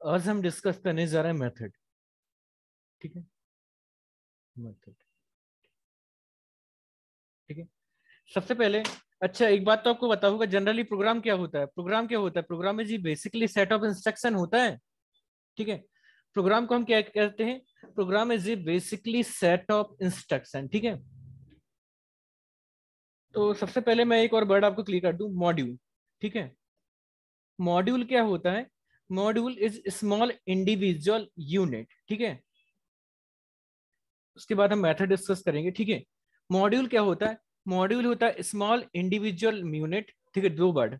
आज हम डिस्कस करने जा रहे हैं मेथड ठीक है? मेथड ठीक है? सबसे पहले अच्छा एक बात तो आपको बताऊँगा जनरली प्रोग्राम क्या होता है? प्रोग्राम क्या होता है? प्रोग्राम में जी बेसिकली सेट ऑफ़ इंस्ट्रक्शन होता है। ठीक है? प्रोग्राम को हम क्या कहते हैं? Program is a basically set of instruction ठीक है? तो सबसे पहले मैं एक और वर्ड आपको क्लियर कर दू मॉड्यूल ठीक है? मॉड्यूल क्या होता है? Module is small individual unit ठीक है? उसके बाद हम मेथड डिस्कस करेंगे, ठीक है? मॉड्यूल क्या होता है? मॉड्यूल होता है स्मॉल इंडिविजुअल यूनिट ठीक है? दो वर्ड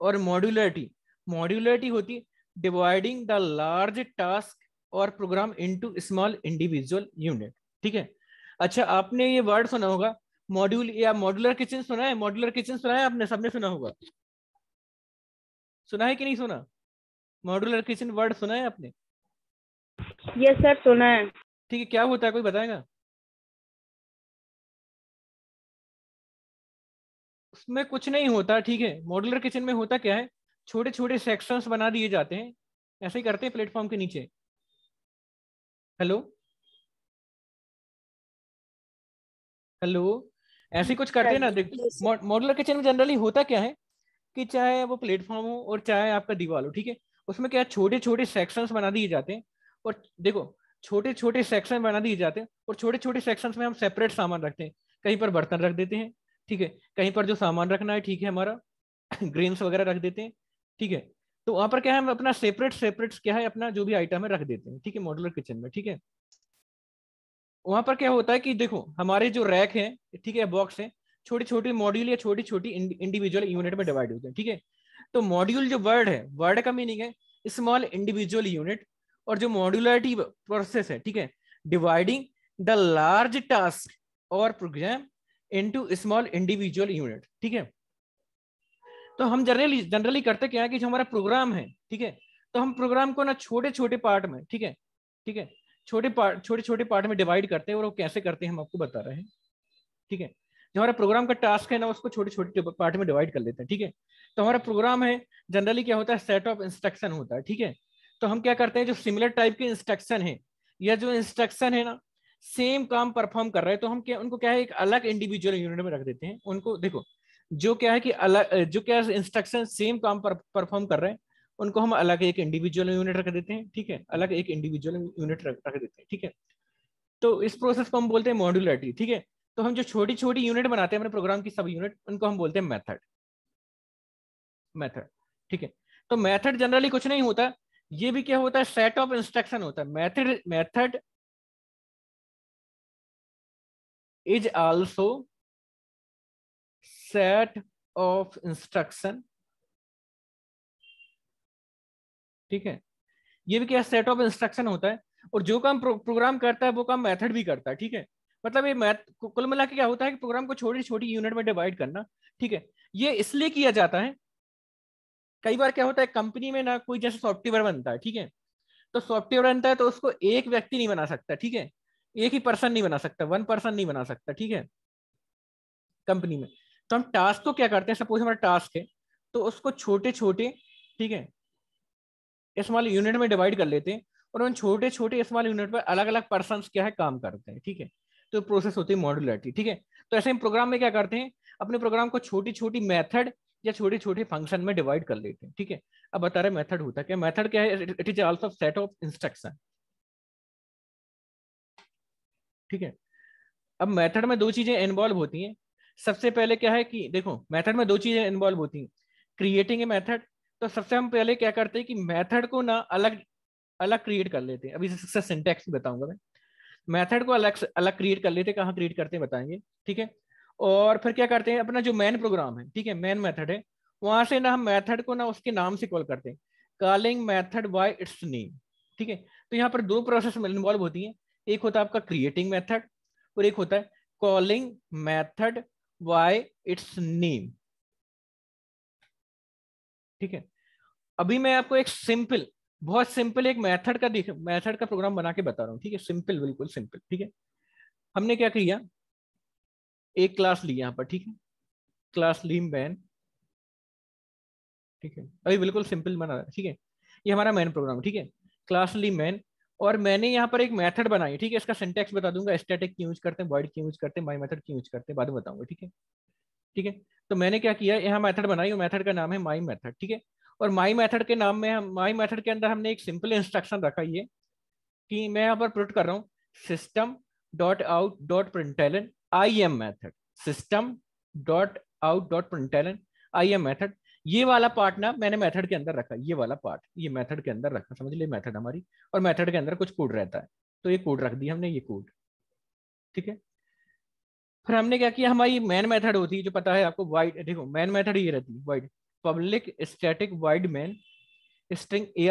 और मॉड्यूलरिटी मॉड्यूलरिटी होती डिवाइडिंग द लार्ज टास्क और program into small individual unit ठीक है? अच्छा आपने ये वर्ड सुना होगा? मॉड्यूल या मॉड्यूलर किचन सुना है? मॉड्यूलर किचन सुना है आपने? सबने सुना होगा? सुना है कि नहीं सुना? मॉड्यूलर किचन वर्ड सुना है आपने? यस सर सुना है। ठीक है क्या होता है कोई बताएगा? उसमें कुछ नहीं होता ठीक है। मॉड्यूलर किचन में होता क्या है? छोटे छोटे सेक्शंस बना दिए जाते हैं। ऐसे ही करते हैं प्लेटफॉर्म के नीचे। हेलो हेलो ऐसे कुछ करते हैं ना देख मॉड्यूलर किचन में जनरली होता क्या है? कि चाहे वो प्लेटफॉर्म हो और चाहे आपका दीवार हो ठीक है? उसमें क्या छोटे छोटे सेक्शंस बना दिए जाते हैं। और देखो छोटे छोटे सेक्शन बना दिए जाते हैं और छोटे छोटे सेक्शंस में हम सेपरेट सामान रखते हैं। कहीं पर बर्तन रख देते हैं, ठीक है? कहीं पर जो सामान रखना है, ठीक है, हमारा ग्रेन्स वगैरह रख देते हैं, ठीक है? तो वहाँ पर क्या है, हम अपना सेपरेट सेपरेट क्या है, अपना जो भी आइटम है रख देते हैं, ठीक है? मॉडुलर किचन में, ठीक है? वहाँ पर क्या होता है कि देखो, हमारे जो रैक है, ठीक है बॉक्स है छोटी छोटी मॉड्यूल या छोटी छोटी इंडिविजुअल यूनिट में डिवाइड होते हैं, ठीक है? तो मॉड्यूल जो वर्ड है वर्ड का मीनिंग है स्मॉल इंडिविजुअल यूनिट और जो मॉड्यूलरिटी प्रोसेस है, ठीक है? डिवाइडिंग द लार्ज टास्क और program into small individual unit ठीक है? तो हम जनरली जनरली करते क्या है कि जो हमारा प्रोग्राम है, ठीक है? तो हम प्रोग्राम को ना छोटे छोटे पार्ट में, ठीक है? ठीक है? छोटे पार्ट छोटे छोटे पार्ट में डिवाइड करते हैं और वो कैसे करते हैं हम आपको बता रहे हैं, ठीक है? जो हमारा प्रोग्राम का टास्क है ना, उसको छोटे छोटे पार्ट में डिवाइड कर लेते हैं, ठीक है? तो हमारा प्रोग्राम है जनरली क्या होता है सेट ऑफ़ इंस्ट्रक्शन होता है, ठीक है? तो हम क्या करते हैं, जो सिमिलर टाइप के इंस्ट्रक्शन है, या जो इंस्ट्रक्शन है ना सेम काम परफॉर्म कर रहे हैं तो हम क्या, उनको क्या है, एक अलग इंडिविजुअल यूनिट में रख देते हैं। उनको, देखो, जो क्या है कि अलग, जो क्या इंस्ट्रक्शन सेम काम परफॉर्म कर रहे हैं, उनको हम अलग एक इंडिविजुअल यूनिट रख देते हैं, ठीक है? अलग एक इंडिविजुअल यूनिट रख देते हैं, ठीक है? तो इस प्रोसेस को हम बोलते हैं मॉड्यूलरिटी ठीक है? तो हम जो छोटी छोटी यूनिट बनाते हैं, अपने प्रोग्राम की सब यूनिट उनको हम बोलते हैं मेथड मेथड ठीक है? तो मेथड जनरली कुछ नहीं होता ये भी क्या होता है सेट ऑफ़ इंस्ट्रक्शन होता है। Method method is also set of instruction ठीक है? ये भी क्या सेट ऑफ़ इंस्ट्रक्शन होता है। और जो काम प्रो, प्रोग्राम करता है वो काम मेथड भी करता है ठीक है? मतलब ये मैथ कुल मिला के क्या होता है कि प्रोग्राम को छोटी छोटी यूनिट में डिवाइड करना ठीक है? ये इसलिए किया जाता है कई बार क्या होता है कंपनी में ना कोई जैसे सॉफ्टवेयर बनता है, ठीक है? तो सॉफ्टवेयर बनता है तो उसको एक व्यक्ति नहीं बना सकता, ठीक है? एक ही पर्सन नहीं बना सकता वन पर्सन नहीं बना सकता, ठीक है? कंपनी में। तो हम टास्क को क्या करते हैं सपोज़ हमारा टास्क है तो उसको छोटे छोटे ठीक है? स्मॉल यूनिट में डिवाइड कर लेते हैं और उन छोटे छोटे स्मॉल यूनिट पर अलग अलग पर्सन क्या है, काम करते हैं, ठीक है? तो प्रोसेस होती है मॉड्यूलरिटी ठीक है? तो ऐसे हम प्रोग्राम में क्या करते हैं, अपने प्रोग्राम को छोटी छोटी मेथड या छोटे छोटे फ़ंक्शन में डिवाइड कर लेते हैं, ठीक है? अब बता रहे मेथड होता है? क्या मेथड क्या है? It is also set of instruction ठीक है? अब मेथड में दो चीज़ें इन्वॉल्व होती हैं। सबसे पहले क्या है कि, देखो मेथड में दो चीज़ें इन्वॉल्व होती हैं। क्रिएटिंग ए मेथड तो सबसे हम पहले क्या करते हैं कि मेथड को ना अलग अलग क्रिएट कर लेते हैं। अभी सिंटेक्स बताऊँगा मैं। मेथड को अलग अलग क्रिएट कर लेते हैं। कहाँ क्रिएट करते हैं बताएँगे, ठीक है? और फिर क्या करते हैं, अपना जो मेन प्रोग्राम है, ठीक है मेन मेथड है, वहाँ से ना हम मेथड को ना उसके नाम से कॉल करते हैं। Calling method by its name ठीक है? तो यहाँ पर दो प्रोसेस इन्वॉल्व होती है। एक होता है आपका क्रिएटिंग मेथड और एक होता है calling method by its name ठीक है? अभी मैं आपको एक सिंपल बहुत सिंपल एक मेथड का मेथड का प्रोग्राम बना के बता रहा हूँ, ठीक है? सिंपल बिल्कुल सिंपल ठीक है? हमने क्या किया? एक क्लास ली यहाँ पर, ठीक है? क्लास लीम बैन ठीक है? अभी बिल्कुल सिंपल बना रहा है ठीक है? ये हमारा मेन प्रोग्राम, ठीक है? क्लासली मेन और मैंने यहाँ पर एक मेथड बनाई, ठीक है? इसका सिंटेक्स बता दूँगा स्टैटिक क्यों यूज़ करते हैं वर्ड क्यों यूज़ करते हैं माई मेथड क्यों यूज़ करते हैं, बाद में बताऊँगा, ठीक है? ठीक है? तो मैंने क्या किया, यहाँ मेथड बनाई और मेथड का नाम है माई मेथड ठीक है? और माई मेथड के नाम में हम माई मेथड के अंदर हमने एक सिंपल इंस्ट्रक्शन रखा ये, कि मैं यहाँ पर प्रिंट कर रहा हूँ system dot out dot println I am method system dot out dot println I am method ये वाला पार्ट ना मैंने मेथड के अंदर रखा, ये वाला पार्ट ये मेथड के अंदर रखा, समझ लिया मेथड हमारी, और मेथड के अंदर कुछ कोड रहता है तो ये कोड रख दिया हमने, ये कोड ठीक है? फिर हमने क्या किया, हमारी मेन मेथड होती है, जो पता है आपको वाइड देखो मेन मेथड ये रहती है void public static void main string A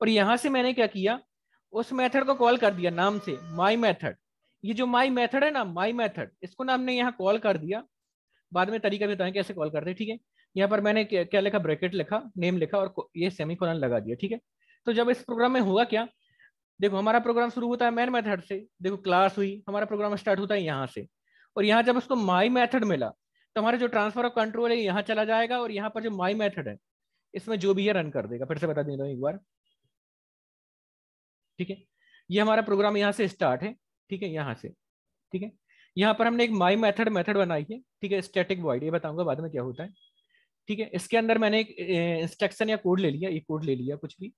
और यहाँ से मैंने क्या किया, उस मेथड को कॉल कर दिया, नाम से माई मेथड ये जो माई मेथड है ना माई मेथड इसको ना हमने यहाँ कॉल कर दिया। बाद में तरीका भी बताएँ कैसे कॉल करते हैं, ठीक है? यहाँ पर मैंने क्या लिखा? ब्रैकेट लिखा नेम लिखा और ये सेमी कॉलन लगा दिया, ठीक है? तो जब इस प्रोग्राम में हुआ क्या? देखो, हमारा प्रोग्राम शुरू होता है मैन मेथड से। देखो क्लास हुई, हमारा प्रोग्राम स्टार्ट होता है यहाँ से। और यहाँ जब उसको माई मेथड मिला तो हमारा जो ट्रांसफ़र ऑफ़ कंट्रोल है यहाँ चला जाएगा और यहाँ पर जो माई मेथड है, इसमें जो भी है रन कर देगा। फिर से बता देता हूँ एक बार। ठीक है? ये हमारा प्रोग्राम यहाँ से स्टार्ट है। ठीक है, यहाँ से, ठीक है? यहाँ पर हमने एक माई मेथड मेथड बनाई है, ठीक है? स्टैटिक वॉइड ये बताऊँगा बाद में क्या होता है, ठीक है? इसके अंदर मैंने एक इंस्ट्रक्शन या कोड ले लिया, ये कोड ले लिया कुछ भी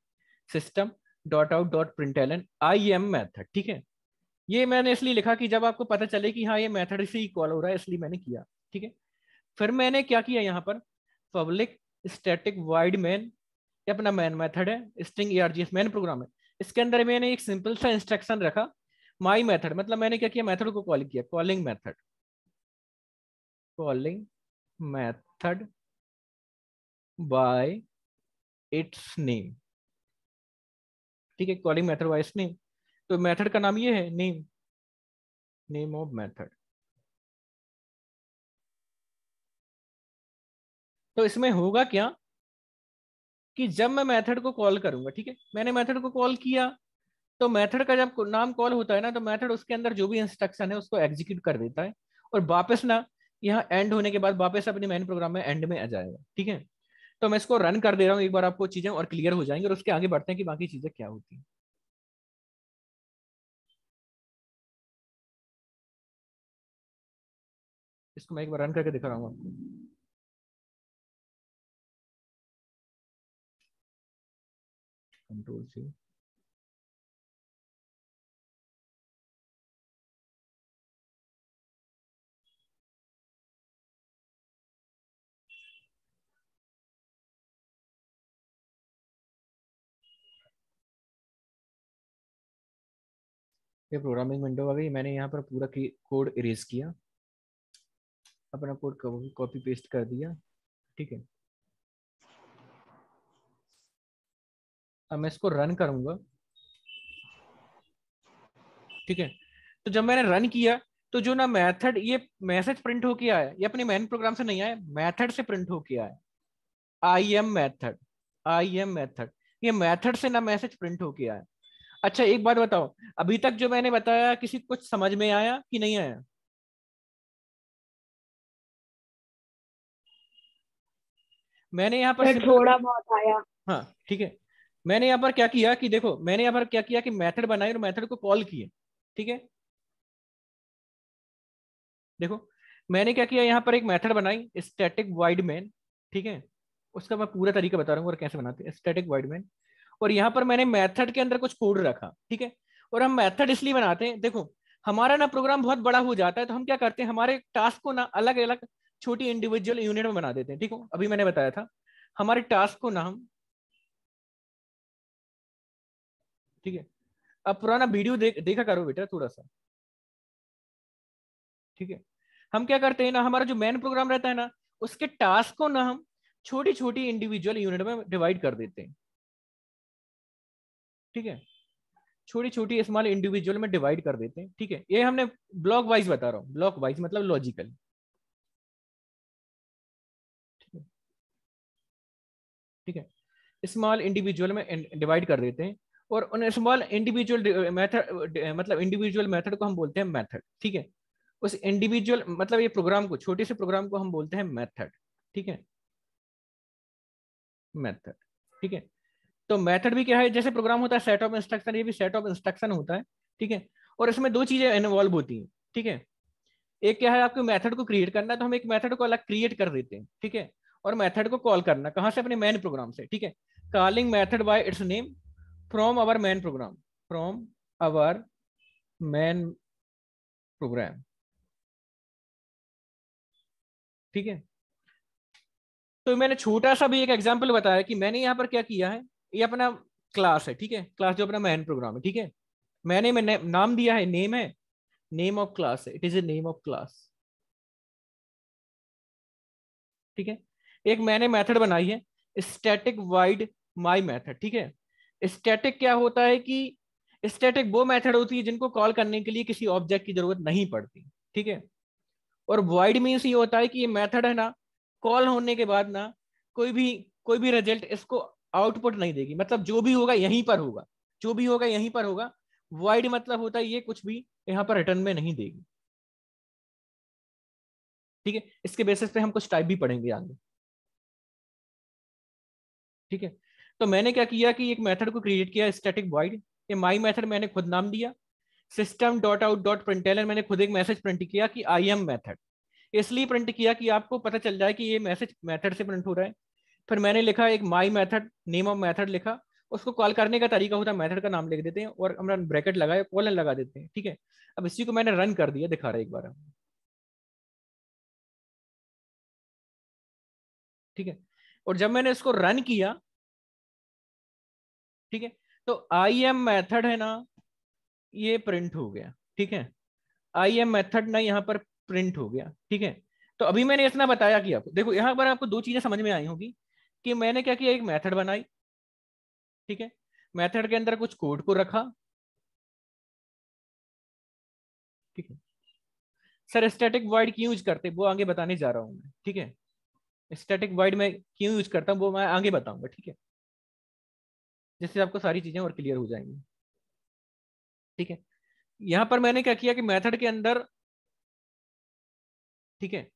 system dot out dot println I am method ठीक है? ये मैंने इसलिए लिखा कि जब आपको पता चले कि हाँ ये मैथड से ही कॉल हो रहा है, इसलिए मैंने किया, ठीक है? फिर मैंने क्या किया यहाँ पर? पब्लिक स्टैटिक वाइड मैन अपना मैन मेथड है string E R G S main program है। इसके अंदर मैंने एक सिंपल सा इंस्ट्रक्शन रखा माई मेथड मतलब मैंने क्या किया? मेथड को कॉल किया। Calling method calling method by its name ठीक है? Calling method by its name तो मेथड का नाम ये है नेम नेम ऑफ़ मेथड तो इसमें होगा क्या? कि जब मैं मेथड को कॉल करूँगा, ठीक है? मैंने मेथड को कॉल किया तो मेथड का जब नाम कॉल होता है ना तो मेथड उसके अंदर जो भी इंस्ट्रक्शन है, उसको एग्जीक्यूट कर देता है। और वापस ना, यहाँ एंड होने के बाद वापस अपने मेन प्रोग्राम में एंड में आ जाएगा, ठीक है? तो मैं इसको रन कर दे रहा हूँ, एक बार आपको चीज़ें और क्लियर हो जाएँगी और उसके आगे बढ़ते हैं कि बाकी चीज़ें क्या होती हैं। इसको मैं एक बार रन करके दिखा रहा हूँ आपको। कंट्रोल सी ये प्रोग्रामिंग विंडो आ गई। मैंने यहाँ पर पूरा कोड इरेज किया। अपना कोड कॉपी पेस्ट कर दिया। ठीक है। अब मैं इसको रन करूँगा। ठीक है। तो जब मैंने रन किया तो जो ना मेथड ये मैसेज प्रिंट होके आया। ये अपने मेन प्रोग्राम से नहीं आया मेथड से प्रिंट होके आया। I am method I am method ये मेथड से ना मैसेज प्रिंट होके आया। अच्छा एक बात बताओ अभी तक जो मैंने बताया किसी कुछ समझ में आया कि नहीं आया? मैंने यहाँ पर थोड़ा बहुत आया। हाँ ठीक है। मैंने यहाँ पर क्या किया कि देखो मैंने यहाँ पर क्या किया कि मेथड बनाई और मेथड को कॉल किए ठीक है? देखो मैंने क्या किया यहाँ पर एक मेथड बनाई स्टैटिक वाइड मैन ठीक है? उसका मैं पूरा तरीका बता रहा हूँ और कैसे बनाते हैं स्टैटिक वाइड मैन और यहाँ पर मैंने मैथड के अंदर कुछ कोड रखा, ठीक है? और हम मैथड इसलिए बनाते हैं, देखो, हमारा ना प्रोग्राम बहुत बड़ा हो जाता है तो हम क्या करते हैं, हमारे टास्क को ना अलग अलग छोटी इंडिविजुअल यूनिट में बना देते हैं, ठीक है? अभी मैंने बताया था, हमारे टास्क को ना हम, ठीक है? अब पुराना वीडियो देख, देखा करो बेटा थोड़ा सा ठीक है? हम क्या करते हैं ना, हमारा जो मेन प्रोग्राम रहता है ना, उसके टास्क को ना हम छोटी छोटी इंडिविजुअल यूनिट में डिवाइड कर देते हैं। ठीक है? छोटी छोटी स्मॉल इंडिविजुअल में डिवाइड कर देते हैं, ठीक है? ये हमने ब्लॉक वाइज बता रहा हूँ। ब्लॉक वाइज मतलब लॉजिकल ठीक है? स्मॉल इंडिविजुअल में डिवाइड कर देते हैं और उन स्मॉल इंडिविजुअल मेथड मतलब इंडिविजुअल मेथड को हम बोलते हैं मेथड ठीक है? उस इंडिविजुअल मतलब ये प्रोग्राम को, छोटे से प्रोग्राम को हम बोलते हैं मेथड ठीक है? मेथड ठीक है? तो मेथड भी क्या है, जैसे प्रोग्राम होता है सेट ऑफ़ इंस्ट्रक्शन ये भी सेट ऑफ़ इंस्ट्रक्शन होता है, ठीक है? और इसमें दो चीज़ें इन्वॉल्व होती हैं, ठीक है? एक क्या है, आपको मेथड को क्रिएट करना है तो हम एक मेथड को अलग क्रिएट कर देते हैं, ठीक है? और मेथड को कॉल करना कहाँ से? अपने मेन प्रोग्राम से, ठीक है? Calling method by its name from our main program from our main program ठीक है? तो मैंने छोटा सा भी एक एग्ज़ाम्पल बताया कि मैंने यहाँ पर क्या किया है ये अपना क्लास है, ठीक है? क्लास जो अपना मेन प्रोग्राम है, ठीक है? मैंने मैंने नाम दिया है नेम है नेम ऑफ़ क्लास है it is a name of class ठीक है? एक मैंने मेथड बनाई है स्टैटिक वाइड माई मेथड ठीक है? स्टैटिक क्या होता है कि स्टैटिक वो मेथड होती है जिनको कॉल करने के लिए किसी ऑब्जेक्ट की ज़रूरत नहीं पड़ती, ठीक है? और वाइड मीन्स ये होता है कि ये मेथड है ना कॉल होने के बाद ना, कोई भी कोई भी रिज़ल्ट इसको आउटपुट नहीं देगी। मतलब जो भी होगा यहीं पर होगा। जो भी होगा यहीं पर होगा। वाइड मतलब होता है ये कुछ भी यहाँ पर रिटर्न में नहीं देगी। ठीक है? इसके बेसिस पे हम कुछ टाइप भी पढ़ेंगे आगे। ठीक है? तो मैंने क्या किया कि एक मेथड को क्रिएट किया स्टैटिक वाइड ये माई मेथड मैंने खुद नाम दिया। System dot out dot println मैंने खुद एक मैसेज प्रिंट किया कि आई एम मेथड इसलिए प्रिंट किया कि आपको पता चल जाए कि ये मैसेज मेथड से प्रिंट हो रहा है। फिर मैंने लिखा एक my method name of method लिखा। उसको कॉल करने का तरीका होता है मैथड का नाम लिख देते हैं और हम ब्रैकेट लगाए कॉलन लगा देते हैं, ठीक है? अब इसी को मैंने रन कर दिया, दिखा रहा है एक बार ठीक है? और जब मैंने इसको रन किया, ठीक है? तो आई एम मैथड है ना, ये प्रिंट हो गया, ठीक है? आई एम मैथड ना यहाँ पर प्रिंट हो गया, ठीक है? तो अभी मैंने इतना बताया कि आपको, देखो, यहाँ पर आपको दो चीज़ें समझ में आई होगी। कि मैंने क्या किया? एक मेथड बनाई, ठीक है? मेथड के अंदर कुछ कोड को रखा, ठीक है? सर स्टैटिक वाइड क्यों यूज़ करते? वो आगे बताने जा रहा हूँ मैं, ठीक है? स्टैटिक वाइड में क्यों यूज़ करता हूँ, वो मैं आगे बताऊँगा, ठीक है? जिससे आपको सारी चीज़ें और क्लियर हो जाएँगी, ठीक है? यहाँ पर मैंने क्या किया कि मेथड के अंदर, ठीक है?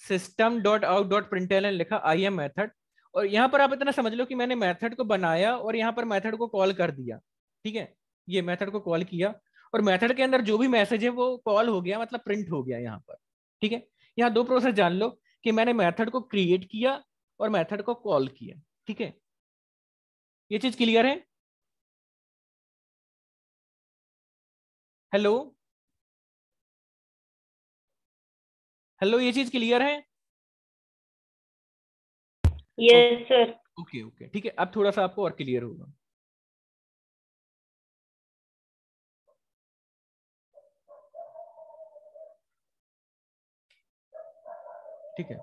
System dot out dot println लिखा आई एम मैथड और यहाँ पर आप इतना समझ लो कि मैंने मेथड को बनाया और यहाँ पर मेथड को कॉल कर दिया, ठीक है? ये मेथड को कॉल किया और मेथड के अंदर जो भी मैसेज है वो कॉल हो गया मतलब प्रिंट हो गया यहाँ पर, ठीक है? यहाँ दो प्रोसेस जान लो कि मैंने मेथड को क्रिएट किया और मेथड को कॉल किया, ठीक है? ये चीज़ क्लियर है? हेलो? हेलो, ये चीज़ क्लियर है? यस सर ओके ओके ठीक है अब थोड़ा सा आपको और क्लियर होगा। ठीक है।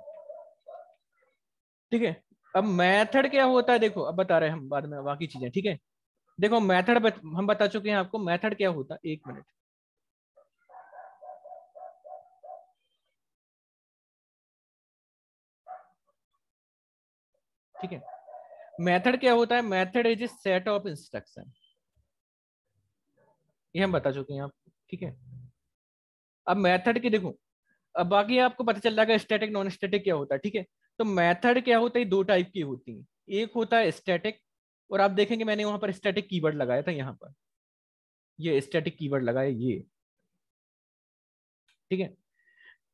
ठीक है अब मेथड क्या होता है? देखो अब बता रहे हैं हम बाद में बाकी चीज़ें ठीक है? देखो मेथड हम बता चुके हैं आपको मेथड क्या होता है? एक मिनट। ठीक है? मेथड क्या होता है? Method is set of instruction ये हम बता चुके हैं आपको ठीक है? अब मेथड की देखो, अब बाकी आपको पता चल जाएगा स्टैटिक नॉन स्टैटिक क्या होता है, ठीक है? तो मेथड क्या होता है? दो टाइप की होती है। एक होता है स्टैटिक और आप देखेंगे मैंने वहाँ पर स्टैटिक कीवर्ड लगाया था यहाँ पर। ये स्टैटिक कीवर्ड लगाया ये। ठीक है?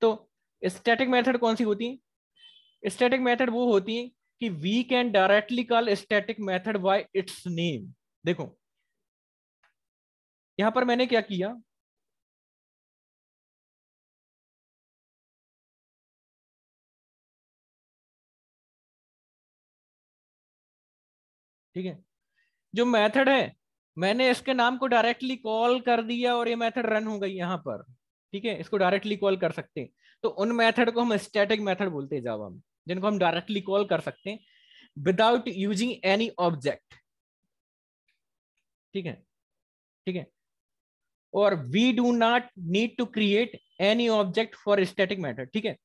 तो स्टैटिक मेथड कौन सी होती है? स्टैटिक मेथड वो होती है कि we can directly call static method by its name देखो, यहाँ पर मैंने क्या किया? ठीक है? जो मेथड है, मैंने इसके नाम को डायरेक्टली कॉल कर दिया और ये मेथड रन हो गई यहाँ पर। ठीक है? इसको डायरेक्टली कॉल कर सकते हैं। तो उन मेथड को हम स्टैटिक मेथड बोलते हैं जावा में। जिनको हम डायरेक्टली कॉल कर सकते हैं विदाउट यूजिंग एनी ऑब्जेक्ट ठीक है? ठीक है? और we do not need to create any object for static method ठीक है?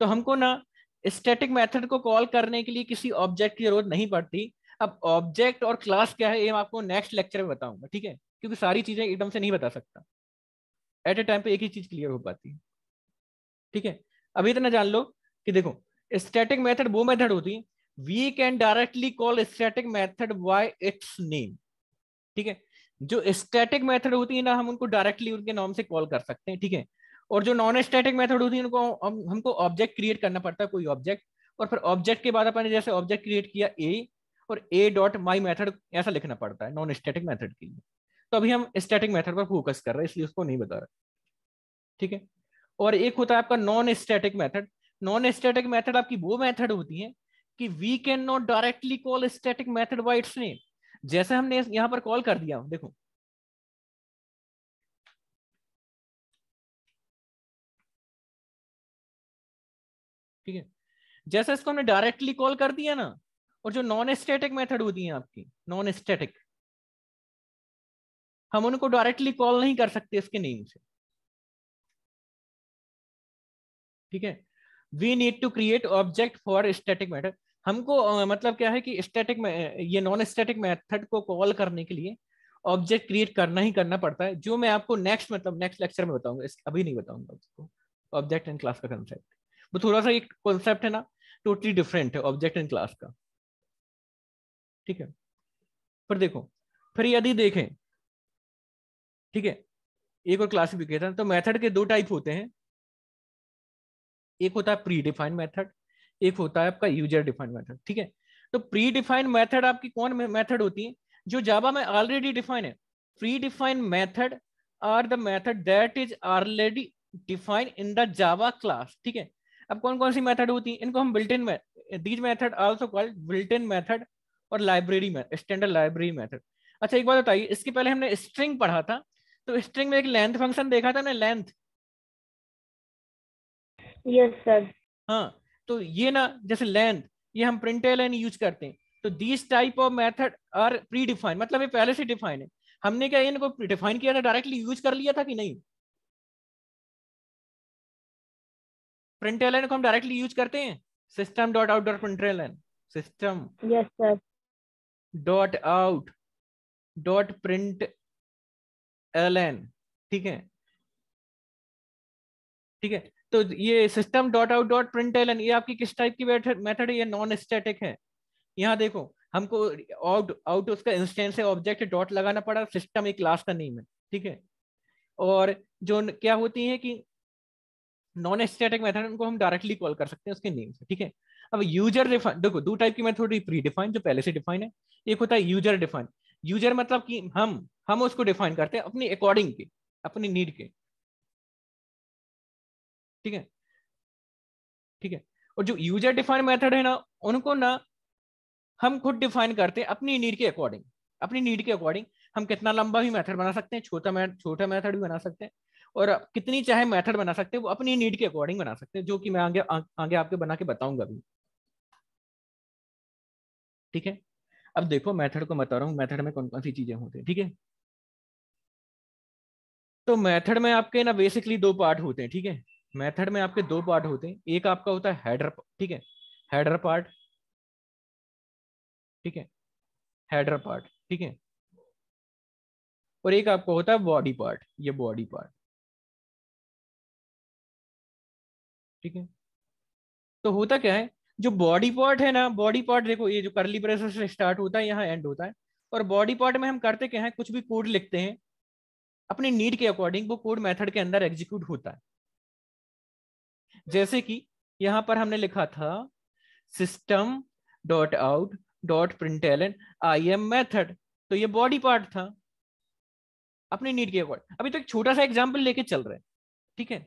तो हमको ना स्टैटिक मेथड को कॉल करने के लिए किसी ऑब्जेक्ट की ज़रूरत नहीं पड़ती। अब ऑब्जेक्ट और क्लास क्या है, ये मैं आपको नेक्स्ट लेक्चर में बताऊँगा, ठीक है? क्योंकि सारी चीज़ें एकदम से नहीं बता सकता। एट ए टाइम पे एक ही चीज़ क्लियर हो पाती है। ठीक है? अभी इतना जान लो कि देखो स्टैटिक मेथड वो मेथड होती है। We can directly call static method by its name ठीक है? जो स्टैटिक मेथड होती है ना हम उनको डायरेक्टली उनके नाम से कॉल कर सकते हैं। ठीक है? और जो नॉन स्टैटिक मेथड होती है उनको हम, हमको ऑब्जेक्ट क्रिएट करना पड़ता है कोई ऑब्जेक्ट और फिर ऑब्जेक्ट के बाद अपन जैसे ऑब्जेक्ट क्रिएट किया ए और ए डॉट माई मैथड ऐसा लिखना पड़ता है नॉन स्टैटिक मैथड के लिए। तो अभी हम स्टैटिक मैथड पर फोकस कर रहे हैं इसलिए उसको नहीं बता रहे। ठीक है? और एक होता है आपका non static method non static method आपकी वो मैथड होती है कि we can not directly call static method by its name जैसे हमने यहाँ पर कॉल कर दिया, देखो। ठीक है? जैसे इसको हमने डायरेक्टली कॉल कर दिया ना, और जो नॉन स्टैटिक मेथड होती है आपकी नॉन स्टैटिक हम उनको डायरेक्टली कॉल नहीं कर सकते इसके नेम से। ठीक है? We need to create object for static method हमको मतलब क्या है कि स्टैटिक ये नॉन स्टैटिक मेथड को कॉल करने के लिए ऑब्जेक्ट क्रिएट करना ही करना पड़ता है, जो मैं आपको नेक्स्ट मतलब नेक्स्ट लेक्चर में बताऊँगा अभी नहीं बताऊँगा उसको ऑब्जेक्ट एंड क्लास का कंसेप्ट वो थोड़ा सा एक कॉन्सेप्ट है ना टोटली डिफरेंट है ऑब्जेक्ट एंड क्लास का। ठीक है? फिर देखो, फिर यदि देखें, ठीक है? एक और क्लासिफिकेशन तो मेथड के दो टाइप होते हैं एक होता है प्री डिफाइंड मेथड एक होता है आपका यूज़र डिफाइंड मेथड ठीक है? तो प्री डिफाइंड मेथड आपकी कौन मेथड होती है? जो जावा में ऑलरेडी डिफाइन है। Predefined method are the method that is already defined in the Java class ठीक है? अब कौन कौन सी मेथड होती है? इनको हम built in these method also called built in method और लाइब्रेरी स्टैंडर्ड लाइब्रेरी मेथड अच्छा एक बात बताइए, इसके पहले हमने स्ट्रिंग पढ़ा था तो स्ट्रिंग में एक लेंथ फ़ंक्शन देखा था ना लेंथ यस सर हाँ तो ये ना जैसे लेंथ ये हम प्रिंट एल यूज़ करते हैं। तो this type of method are predefined मतलब ये पहले से डिफाइन है। हमने क्या इनको डिफाइन किया था डायरेक्टली यूज़ कर लिया था कि नहीं? प्रिंट एल को हम डायरेक्टली यूज़ करते हैं? System dot out dot println system yes sir dot out dot println ठीक है? ठीक है? तो ये system dot out dot println ये आपकी किस टाइप की मेथड है? ये नॉन स्टैटिक है। यहाँ देखो, हमको आउट आउट उसका इंस्टेंस से ऑब्जेक्ट डॉट लगाना पड़ा सिस्टम एक क्लास का नेम है, ठीक है? और जो क्या होती है कि नॉन स्टैटिक मेथड उनको हम डायरेक्टली कॉल कर सकते हैं उसके नेम से, ठीक है? अब यूज़र डिफाइन देखो, दो टाइप की मेथड प्री डिफाइन जो पहले से डिफाइन है। एक होता है यूज़र डिफाइन यूज़र मतलब कि हम हम उसको डिफाइन करते हैं अपनी अकॉर्डिंग के, अपनी नीड के। ठीक है? ठीक है? और जो यूज़र डिफाइन मेथड है ना, उनको ना हम खुद डिफाइन करते हैं अपनी नीड के अकॉर्डिंग अपनी नीड के अकॉर्डिंग हम कितना लंबा भी मेथड बना सकते हैं, छोटा छोटा मेथड भी बना सकते हैं, और कितनी चाहे मेथड बना सकते हैं, वो अपनी नीड के अकॉर्डिंग बना सकते हैं, जो कि मैं आगे आगे आपके बना के बताऊँगा अभी। ठीक है? अब देखो मेथड को बता रहा हूँ मेथड में कौन कौन सी चीज़ें होती है, ठीक है? तो मेथड में आपके ना बेसिकली दो पार्ट होते हैं, ठीक है? मेथड में आपके दो पार्ट होते हैं। एक आपका होता है हेडर, ठीक है? हेडर पार्ट, ठीक है? हेडर पार्ट, ठीक है? और एक आपका होता है बॉडी पार्ट, ये बॉडी पार्ट, ठीक है? तो होता क्या है? जो बॉडी पार्ट है ना, बॉडी पार्ट देखो, ये जो करली ब्रेसेस से स्टार्ट होता है, यहाँ एंड होता है। और बॉडी पार्ट में हम करते क्या है? कुछ भी कोड लिखते हैं, अपनी नीड के अकॉर्डिंग वो कोड मेथड के अंदर एग्जीक्यूट होता है। जैसे कि यहाँ पर हमने लिखा था system dot out dot print println I am method तो ये बॉडी पार्ट था। अपनी नीड के अकॉर्ड अभी तो एक छोटा सा एग्ज़ाम्पल लेके चल रहे हैं। ठीक है?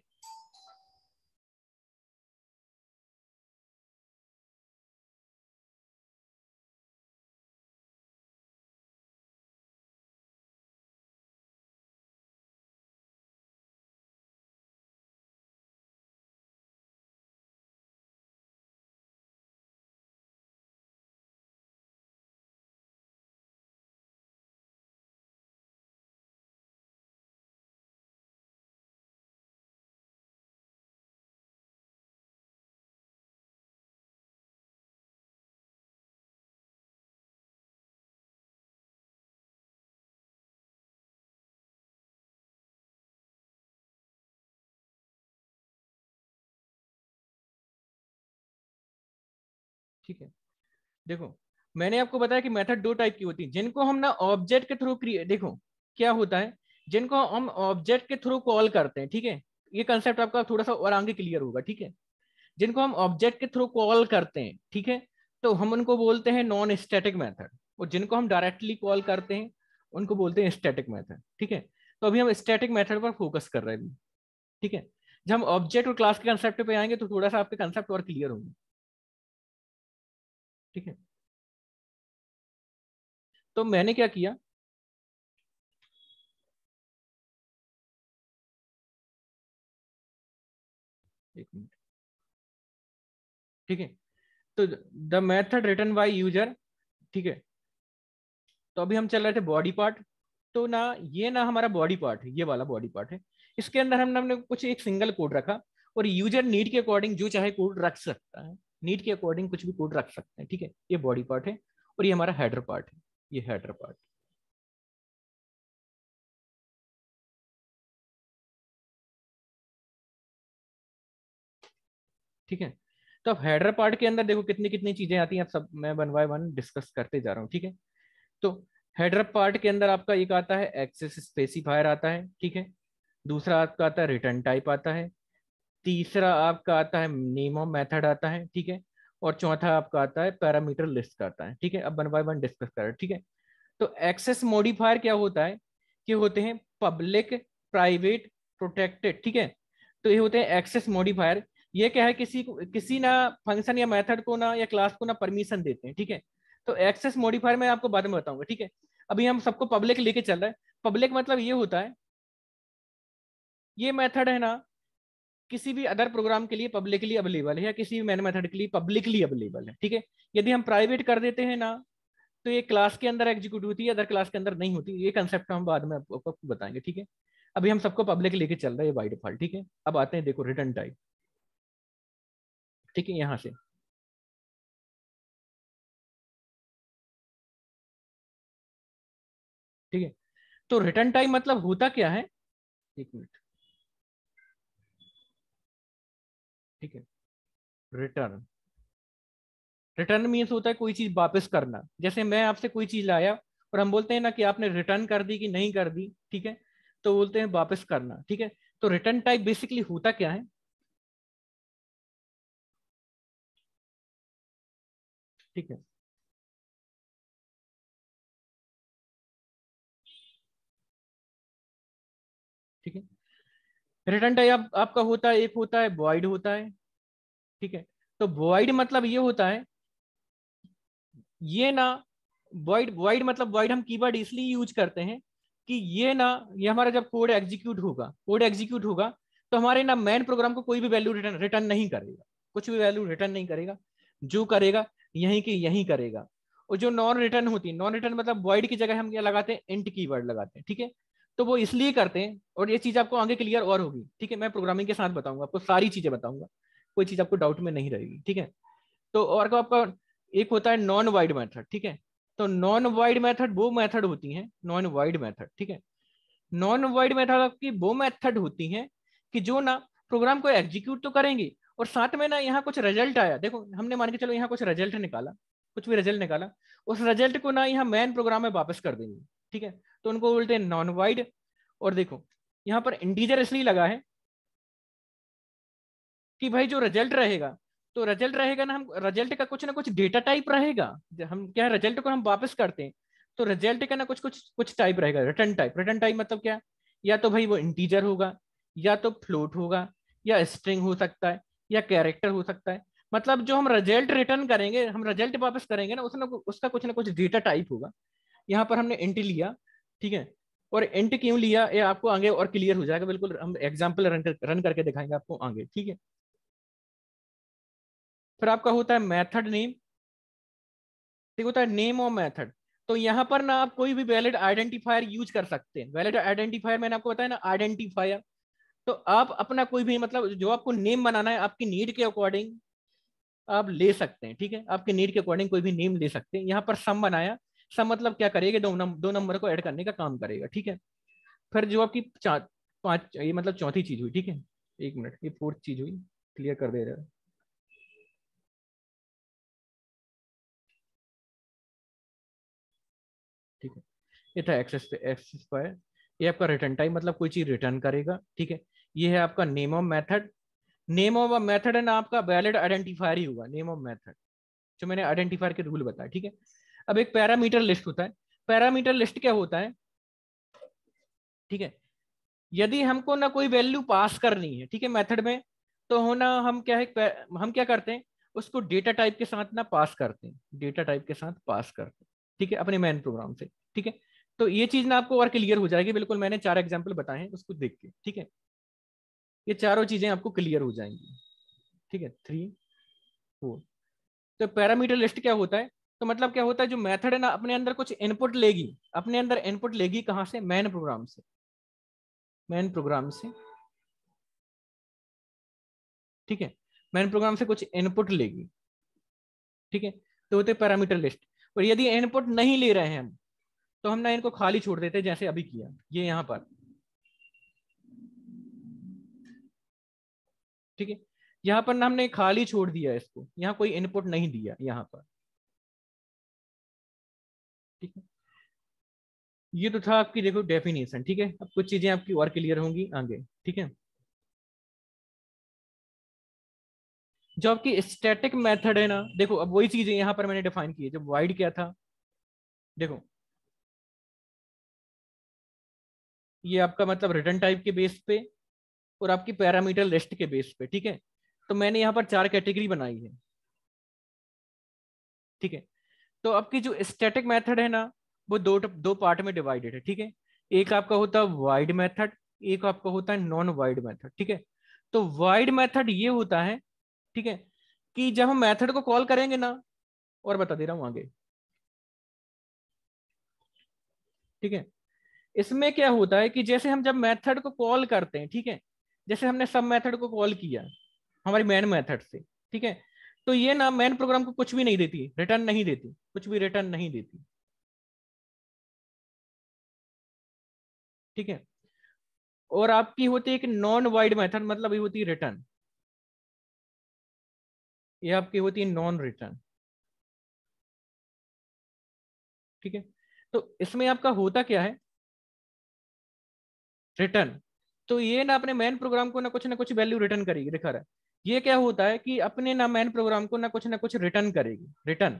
ठीक है? देखो, मैंने आपको बताया कि मेथड दो टाइप की होती है। जिनको हम ना ऑब्जेक्ट के थ्रू क्रिएट देखो, क्या होता है? जिनको हम ऑब्जेक्ट के थ्रू कॉल करते हैं, ठीक है? ये कंसेप्ट आपका थोड़ा सा और आगे क्लियर होगा, ठीक है? जिनको हम ऑब्जेक्ट के थ्रू कॉल करते हैं, ठीक है? तो हम उनको बोलते हैं नॉन स्टैटिक मेथड और जिनको हम डायरेक्टली कॉल करते हैं, उनको बोलते हैं स्टैटिक मेथड ठीक है? तो अभी हम स्टैटिक मेथड पर फोकस कर रहे हैं ठीक है? जब हम ऑब्जेक्ट और क्लास के कंसेप्ट पे आएँगे तो थोड़ा सा आपके कंसेप्ट और क्लियर होंगे। ठीक है? तो मैंने क्या किया? एक मिनट। ठीक है? तो the method return by user, ठीक है? तो अभी हम चल रहे थे बॉडी पार्ट। तो ना, ये ना हमारा बॉडी पार्ट है, ये वाला बॉडी पार्ट है। इसके अंदर हमने हमने कुछ एक सिंगल कोड रखा और यूज़र नीड के अकॉर्डिंग जो चाहे कोड रख सकता है। नीड के अकॉर्डिंग कुछ भी कोड रख सकते हैं, ठीक है? ये बॉडी पार्ट है और ये हमारा हेडर पार्ट है, ये हेडर पार्ट। ठीक है? तो अब हेडर पार्ट के अंदर देखो कितनी कितनी चीज़ें आती हैं, अब सब मैं वन बाय वन डिस्कस करते जा रहा हूँ, ठीक है? तो हेडर पार्ट के अंदर आपका एक आता है, एक्सेस स्पेसिफायर आता है, ठीक है? दूसरा आपका आता है, रिटर्न टाइप आता है तीसरा आपका आता है नेम ऑफ़ मेथड आता है, ठीक है? और चौथा आपका आता है पैरामीटर लिस्ट का आता है, ठीक है? अब वन बाय वन डिस्कस कर ठीक है? तो एक्सेस मॉडिफायर क्या होता है? कि होते हैं? पब्लिक प्राइवेट प्रोटेक्टेड ठीक है? तो ये होते हैं एक्सेस मॉडिफायर ये क्या है? किसी को, किसी ना फ़ंक्शन या मेथड को ना, या क्लास को ना परमिशन देते हैं, ठीक है? तो एक्सेस मॉडिफायर मैं आपको बाद में बताऊँगा, ठीक है? अभी हम सबको पब्लिक लेके चल रहे हैं। पब्लिक मतलब ये होता है, ये मेथड है ना किसी भी अदर प्रोग्राम के लिए पब्लिकली अवेलेबल है या किसी भी मैन मेथड के लिए पब्लिकली अवेलेबल है, ठीक है? यदि हम प्राइवेट कर देते हैं ना तो ये क्लास के अंदर एग्जीक्यूट होती है अदर क्लास के अंदर नहीं होती, ये कंसेप्ट हम बाद में आपको आप बताएँगे, ठीक है? अभी हम सबको पब्लिक लेके चल रहे हैं बाई डिफ़ॉल्ट ठीक है? अब आते हैं, देखो रिटर्न टाइप ठीक है, यहाँ से। ठीक है? तो रिटर्न टाइम मतलब होता क्या है? एक मिनट। ठीक है? रिटर्न रिटर्न मीन्स होता है कोई चीज़ वापस करना। जैसे मैं आपसे कोई चीज़ लाया और हम बोलते हैं ना कि आपने रिटर्न कर दी कि नहीं कर दी, ठीक है? तो बोलते हैं वापस करना, ठीक है? तो रिटर्न टाइप बेसिकली होता क्या है? ठीक है? रिटर्न टाइप आप, आपका होता है एक होता है वॉइड होता है ठीक है? तो वॉइड मतलब ये होता है ये ना वॉइड वॉइड मतलब वॉइड हम कीवर्ड इसलिए यूज़ करते हैं कि ये ना ये हमारा जब कोड एग्जीक्यूट होगा कोड एग्जीक्यूट होगा तो हमारे ना मेन प्रोग्राम को कोई भी वैल्यू रिटर्न रिटर्न नहीं करेगा। कुछ भी वैल्यू रिटर्न नहीं करेगा। जो करेगा यहीं के यहीं करेगा। और जो नॉन रिटर्न होती है नॉन रिटर्न मतलब वॉइड की जगह हम क्या लगाते हैं? इंट कीवर्ड लगाते हैं ठीक है? तो वो इसलिए करते हैं और ये चीज़ आपको आगे क्लियर और होगी। ठीक है, मैं प्रोग्रामिंग के साथ बताऊँगा, आपको सारी चीज़ें बताऊँगा। कोई चीज़ आपको डाउट में नहीं रहेगी, ठीक है? तो और आपका एक होता है नॉन वाइड मैथड ठीक है? तो नॉन वाइड मैथड वो मैथड होती हैं नॉन वाइड मैथड ठीक है? नॉन वाइड मेथड आपकी वो मेथड होती हैं कि जो ना प्रोग्राम को एग्जीक्यूट तो करेंगे और साथ में ना यहाँ कुछ रिज़ल्ट आया। देखो, हमने मान के चलो यहाँ कुछ रिज़ल्ट निकाला, कुछ भी रिज़ल्ट निकाला, उस रिज़ल्ट को ना यहाँ मेन प्रोग्राम में वापस कर देंगे, ठीक है? तो उनको बोलते हैं नॉन वाइड और देखो, यहाँ पर इंटीजर इसलिए लगा है कि भाई जो रिज़ल्ट रहेगा तो रिज़ल्ट रहेगा ना, हम रिज़ल्ट का कुछ ना कुछ डेटा टाइप रहेगा। हम, क्या रिज़ल्ट को हम वापस करते हैं तो रिज़ल्ट का ना कुछ कुछ कुछ टाइप रहेगा रिटर्न टाइप रिटर्न टाइप मतलब क्या? या तो भाई वो इंटीजर होगा, या तो फ्लोट होगा, या स्ट्रिंग हो सकता है, या कैरेक्टर हो सकता है। मतलब जो हम रिज़ल्ट रिटर्न करेंगे, हम रिज़ल्ट वापस करेंगे ना, उसमें उसका कुछ ना कुछ डेटा टाइप होगा। यहाँ पर हमने इंट लिया ठीक है? और एंट क्यों लिया? ये आपको आगे और क्लियर हो जाएगा बिल्कुल। हम एग्ज़ाम्पल रन कर, रन करके दिखाएँगे आपको आगे ठीक है? फिर आपका होता है मेथड नेम ठीक होता है नेम और मेथड तो यहाँ पर ना आप कोई भी वैलिड आइडेंटिफायर यूज़ कर सकते हैं। वैलिड आइडेंटिफायर मैंने आपको बताया ना आइडेंटिफायर तो आप अपना कोई भी मतलब जो आपको नेम बनाना है आपकी नीड के अकॉर्डिंग आप ले सकते हैं ठीक है? आपके नीड के अकॉर्डिंग कोई भी नेम ले सकते हैं। यहाँ पर सम बनाया। सम मतलब क्या करेगा, दो नंबर दो नंबर को ऐड करने का काम करेगा, ठीक है? फिर जो आपकी पाँच, ये मतलब चौथी चीज़ हुई, ठीक है? एक मिनट, ये फोर्थ चीज़ हुई क्लियर कर दे रहे ठीक है? ये था एक्स एक्स स्क्वायर ये आपका रिटर्न टाइप मतलब कोई चीज़ रिटर्न करेगा, ठीक है? ये है आपका name of method name of method and आपका वैलिड आइडेंटिफायर ही होगा नेम ऑफ़ मेथड जो मैंने आइडेंटिफायर के रूल बताया ठीक है? अब एक पैरामीटर लिस्ट होता है। पैरामीटर लिस्ट क्या होता है? ठीक है। यदि हमको ना कोई वैल्यू पास करनी है, ठीक है, मेथड में तो होना हम क्या है हम क्या करते हैं? उसको डेटा टाइप के साथ ना पास करते हैं। डेटा टाइप के साथ पास करते हैं। ठीक है, अपने मैन प्रोग्राम से। ठीक है? तो ये चीज़ ना आपको और क्लियर हो जाएगी। बिल्कुल मैंने चार एग्ज़ाम्पल बताए हैं उसको देख के। ठीक है? ये चारों चीज़ें आपको क्लियर हो जाएँगी। ठीक है? Three, four. तो पैरामीटर लिस्ट क्या होता है? तो मतलब क्या होता है, जो मेथड है ना, अपने अंदर कुछ इनपुट लेगी। अपने अंदर इनपुट लेगी कहाँ से? मैन प्रोग्राम से। मैन प्रोग्राम से। ठीक है? मैन प्रोग्राम से कुछ इनपुट लेगी। ठीक है? तो होते पैरामीटर लिस्ट और यदि इनपुट नहीं ले रहे हैं हम तो हम ना इनको खाली छोड़ देते जैसे अभी किया। ये यहाँ पर। ठीक है? यहाँ पर ना हमने खाली छोड़ दिया इसको। यहाँ कोई इनपुट नहीं दिया यहाँ पर। ठीक है? ये तो था आपकी देखो डेफिनेशन ठीक है? अब कुछ चीज़ें आपकी और क्लियर होंगी आगे, ठीक है? जो आपकी स्टैटिक मेथड है ना, देखो, अब वही चीज़ें यहाँ पर मैंने डिफाइन की है, जब वाइड क्या था? देखो। ये आपका मतलब रिटर्न टाइप के बेस पे और आपकी पैरामीटर लिस्ट के बेस पे, ठीक है? तो मैंने यहाँ पर चार कैटेगरी बनाई है, ठीक है? तो आपकी जो स्टैटिक मेथड है ना, वो दो दो पार्ट में डिवाइडेड है, ठीक है? एक आपका होता है वाइड मेथड एक आपका होता है नॉन वाइड मेथड ठीक है? तो वाइड मेथड ये होता है, ठीक है, कि जब हम मेथड को कॉल करेंगे ना, और बता दे रहा हूँ आगे। ठीक है? इसमें क्या होता है कि जैसे हम जब मेथड को कॉल करते हैं, ठीक है? जैसे हमने सब मेथड को कॉल किया, हमारी मेन मेथड से, ठीक है? तो ये ना मेन प्रोग्राम को कुछ भी नहीं देती रिटर्न नहीं देती। कुछ भी रिटर्न नहीं देती। ठीक है? और आपकी होती है एक नॉन वाइड मेथड मतलब ये होती रिटर्न ये आपकी होती है नॉन रिटर्न ठीक है? तो इसमें आपका होता क्या है? रिटर्न तो ये ना अपने मेन प्रोग्राम को ना कुछ ना कुछ वैल्यू रिटर्न करेगी। दिखा रहा है। ये क्या होता है कि अपने ना मेन प्रोग्राम को ना कुछ ना कुछ रिटर्न करेगी। रिटर्न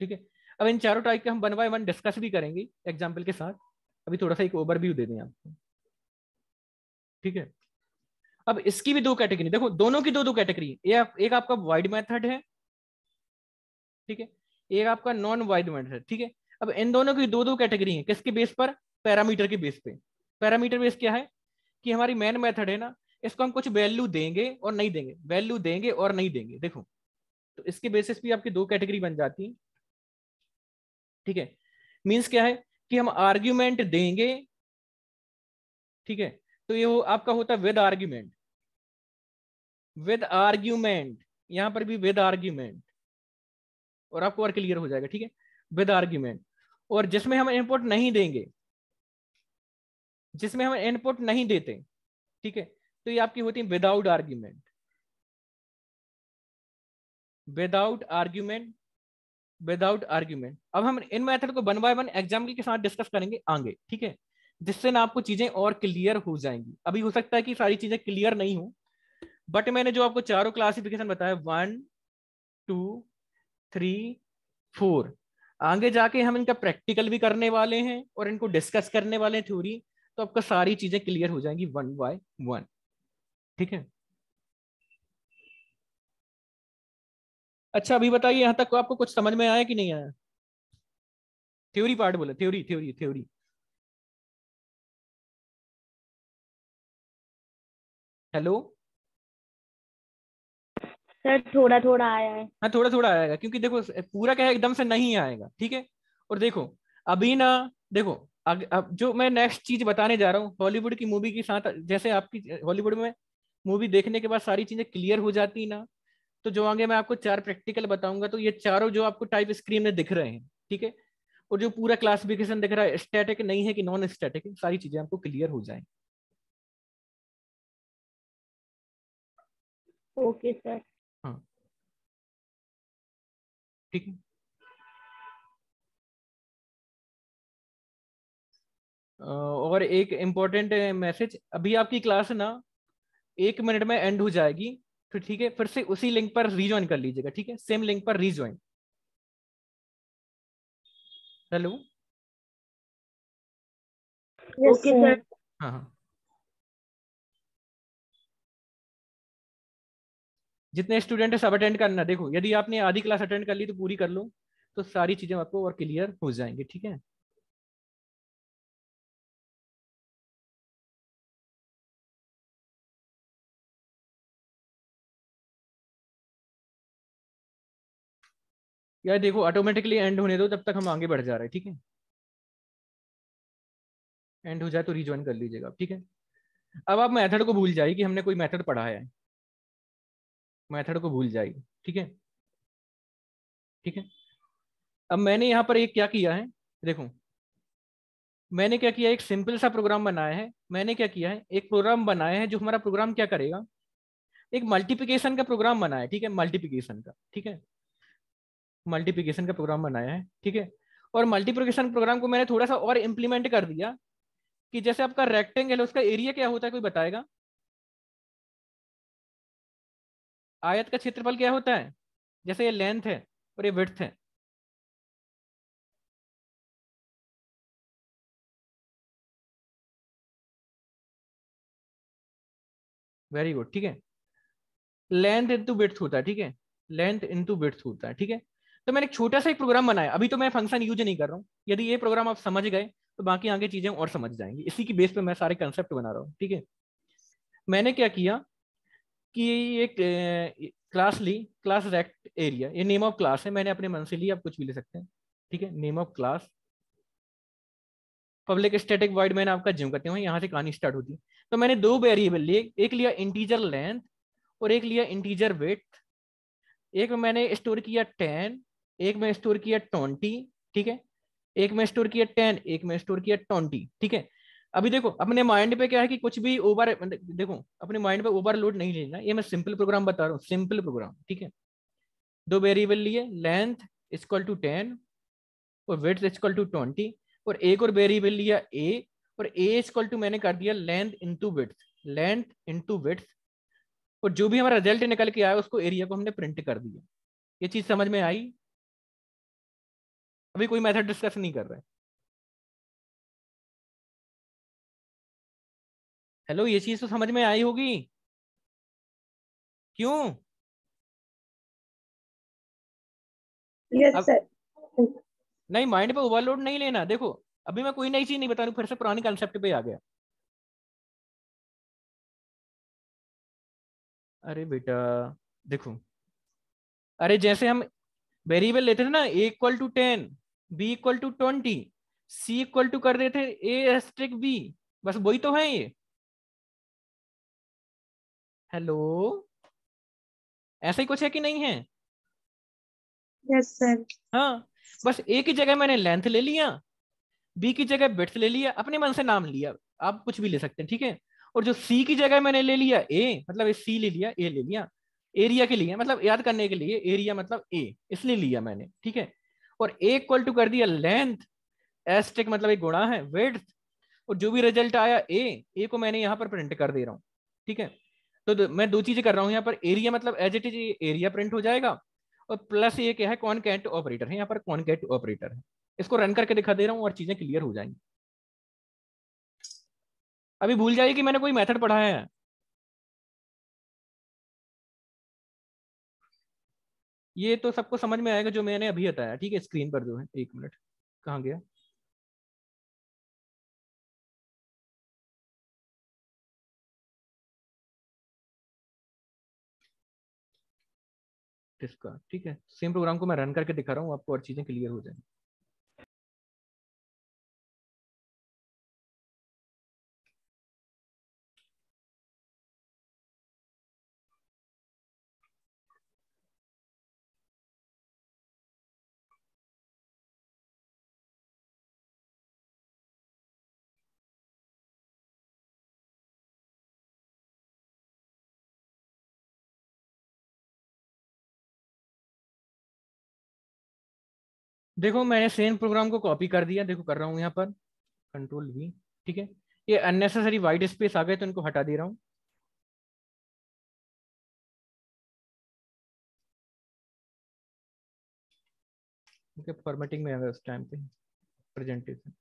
ठीक है? अब इन चारों टाइप के हम वन बाय वन डिस्कस भी करेंगे एग्ज़ाम्पल के साथ। अभी थोड़ा सा एक ओवरव्यू दे दें आपको। ठीक है? अब इसकी भी दो कैटेगरी देखो, दोनों की दो दो कैटेगरी एक आपका वाइड मेथड है, ठीक है? एक आपका नॉन वाइड मेथड ठीक है? अब इन दोनों की दो दो कैटेगरी है, किसके बेस पर? पैरामीटर के बेस पे। पैरामीटर बेस क्या है? कि हमारी मेन मेथड है ना, इसको हम कुछ वैल्यू देंगे और नहीं देंगे। वैल्यू देंगे और नहीं देंगे। देखो तो इसके बेसिस भी आपकी दो कैटेगरी बन जाती है। ठीक है? मीन्स क्या है कि हम आर्ग्यूमेंट देंगे ठीक है? तो ये हो, आपका होता है विद आर्ग्यूमेंट विद आर्ग्यूमेंट यहाँ पर भी विद आर्ग्यूमेंट और आपको और क्लियर हो जाएगा ठीक है? विद आर्ग्यूमेंट और जिसमें हम इनपुट नहीं देंगे जिसमें हम इनपुट नहीं देते ठीक है? तो ये आपकी होती है without argument without argument without argument अब हम इन मेथड को वन बाय वन एग्ज़ाम्पल के साथ डिस्कस करेंगे आगे, ठीक है? जिससे ना आपको चीज़ें और क्लियर हो जाएँगी। अभी हो सकता है कि सारी चीज़ें क्लियर नहीं हो बट मैंने जो आपको चारों क्लासिफिकेशन बताया वन टू थ्री फोर आगे जाके हम इनका प्रैक्टिकल भी करने वाले हैं और इनको डिस्कस करने वाले हैं थ्योरी तो आपका सारी चीज़ें क्लियर हो जाएँगी वन बाय वन ठीक है? अच्छा अभी बताइए यहाँ तक आपको कुछ समझ में आया कि नहीं आया? थ्योरी पार्ट बोले theory theory theory hello sir थोड़ा थोड़ा आया है। हाँ थोड़ा थोड़ा आएगा क्योंकि देखो पूरा क्या है एकदम से नहीं आएगा ठीक है? और देखो अभी ना देखो अग, अब जो मैं नेक्स्ट चीज़ बताने जा रहा हूँ हॉलीवुड की मूवी के साथ जैसे आपकी हॉलीवुड में मूवी देखने के बाद सारी चीज़ें क्लियर हो जाती ना तो जो आगे मैं आपको चार प्रैक्टिकल बताऊँगा तो ये चारों जो आपको टाइप स्क्रीन में दिख रहे हैं ठीक है? और जो पूरा क्लासिफिकेशन दिख रहा है स्टैटिक नहीं है कि नॉन स्टैटिक सारी चीज़ें आपको क्लियर हो जाए। ओके सर हाँ। ठीक है? और एक इम्पोर्टेंट मैसेज अभी आपकी क्लास ना एक मिनट में एंड हो जाएगी। तो ठीक है फिर से उसी लिंक पर रीज्वाइन कर लीजिएगा ठीक है? सेम लिंक पर रीज्वाइन हेलो ओके सर हाँ हाँ. जितने स्टूडेंट है सब अटेंड करना। देखो यदि आपने आधी क्लास अटेंड कर ली तो पूरी कर लो। तो सारी चीज़ें आपको और क्लियर हो जाएँगी ठीक है? यार देखो ऑटोमेटिकली एंड होने दो तब तक हम आगे बढ़ जा रहे हैं, ठीक है? एंड हो जाए तो रिज्वाइन कर लीजिएगा ठीक है? अब आप मेथड को भूल जाइए कि हमने कोई मेथड पढ़ाया है। मेथड को भूल जाइए, ठीक है? ठीक है? अब मैंने यहाँ पर एक क्या किया है? देखो, मैंने क्या किया एक सिंपल सा प्रोग्राम बनाया है। मैंने क्या किया है? एक प्रोग्राम बनाया है जो हमारा प्रोग्राम क्या करेगा? एक मल्टीप्लिकेशन का प्रोग्राम बनाया है, ठीक है? मल्टीप्लिकेशन का, ठीक है? मल्टीप्लिकेशन का प्रोग्राम बनाया है, ठीक है? और मल्टीप्लीकेशन प्रोग्राम को मैंने थोड़ा सा और इम्प्लीमेंट कर दिया कि जैसे आपका रेक्टेंगल है, उसका एरिया क्या होता है, कोई बताएगा? आयत का क्षेत्रफल क्या होता है? जैसे ये लेंथ है और ये विड्थ है। वेरी गुड ठीक है? लेंथ इंटू विड्थ होता है, ठीक है? लेंथ इंटू विड्थ होता है, ठीक है? तो मैंने एक छोटा सा एक प्रोग्राम बनाया। अभी तो मैं फ़ंक्शन यूज़ नहीं कर रहा हूँ। यदि ये प्रोग्राम आप समझ गए तो बाकी आगे चीज़ें और समझ जाएँगी। इसी की बेस पे मैं सारे कंसेप्ट बना रहा हूँ, ठीक है? मैंने क्या किया कि एक क्लास ली क्लास रेक्ट एरिया ये नेम ऑफ़ क्लास है, मैंने अपने मन से ली आप कुछ भी ले सकते हैं, ठीक है? Name of class public static void मैंने आपका जिम करते हुए यहाँ से कहानी स्टार्ट होती है। तो मैंने दो वेरिएबल लिए, एक लिया इंटीजर लेंथ और एक लिया इंटीजर वेट एक मैंने स्टोर किया टेन एक में स्टोर किया ट्वेंटी ठीक है? एक में स्टोर किया टेन एक में स्टोर किया ट्वेंटी ठीक है? अभी देखो, अपने माइंड पे क्या है कि कुछ भी ओवर देखो, अपने माइंड पे ओवरलोड नहीं लेना। ये मैं सिंपल प्रोग्राम बता रहा हूँ सिंपल प्रोग्राम ठीक है? दो वेरिएबल लिए लेंथ इक्वल टू टेन और वेट इक्वल टू ट्वेंटी और एक और वेरिएबल लिया ए और ए इक्वल टू मैंने कर दिया length into width length into width और जो भी हमारा रिज़ल्ट निकल के आया, उसको एरिया को हमने प्रिंट कर दिया। ये चीज़ समझ में आई? अभी कोई मेथड डिस्कस नहीं कर रहे हेलो ये चीज़ तो समझ में आई होगी। क्यों? यस सर नहीं माइंड पे ओवरलोड नहीं लेना। देखो अभी मैं कोई नई चीज़ नहीं बता रही फिर से पुरानी कंसेप्ट पे आ गया। अरे बेटा देखो। अरे जैसे हम वेरिएबल लेते थे ना equal to ten B equal to twenty C equal to कर देते ए एस्ट्रिक बी बस वही तो है ये। हेलो ऐसा ही कुछ है कि नहीं है? यस सर हाँ बस ए की जगह मैंने लेंथ ले लिया बी की जगह बिट्स ले लिया अपने मन से नाम लिया। आप कुछ भी ले सकते हैं ठीक है? और जो सी की जगह मैंने ले लिया ए मतलब सी ले लिया ए ले लिया। एरिया के लिए मतलब याद करने के लिए एरिया मतलब ए इसलिए लिया मैंने ठीक है? और इक्वल टू कर दिया लेंथ एस्टिक मतलब एक गुणा है वेट और जो भी रिज़ल्ट आया ए ए को मैंने यहाँ पर प्रिंट कर दे रहा हूँ ठीक है? तो, तो मैं दो चीज़ें कर रहा हूँ यहाँ पर एरिया मतलब as it is area print हो जाएगा और प्लस ये क्या है कौन कैट ऑपरेटर है यहाँ पर कौन कैट ऑपरेटर है। इसको रन करके दिखा दे रहा हूँ और चीज़ें क्लियर हो जाएँगी। अभी भूल जाइए कि मैंने कोई मेथड पढ़ाया है। ये तो सबको समझ में आएगा जो मैंने अभी बताया ठीक है? स्क्रीन पर जो है, एक मिनट। कहाँ गया? इसका ठीक है? सेम प्रोग्राम को मैं रन करके दिखा रहा हूँ, आपको और चीज़ें क्लियर हो जाएँगी। देखो, मैंने सेम प्रोग्राम को कॉपी कर दिया, देखो, कर रहा हूँ यहाँ पर। कंट्रोल वी ठीक है? ये अननेसेसरी वाइट स्पेस आ गए तो इनको हटा दे रहा हूँ। फॉर्मेटिंग में उस टाइम पे प्रेजेंटेशन